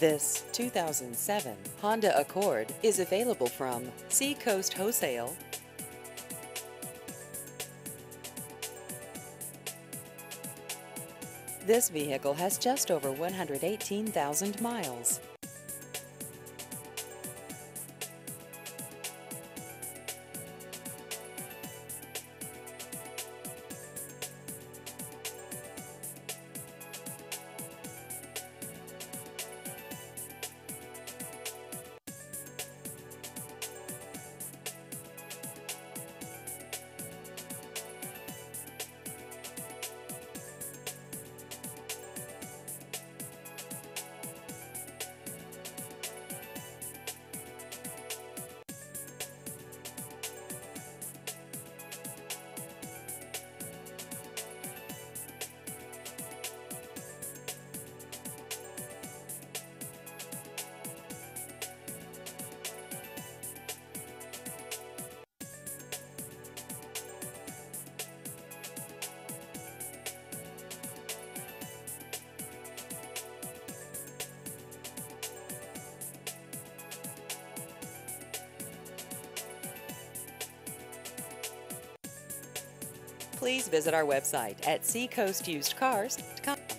This 2007 Honda Accord is available from Seacoast Wholesale. This vehicle has just over 118,000 miles. Please visit our website at seacoastusedcars.com.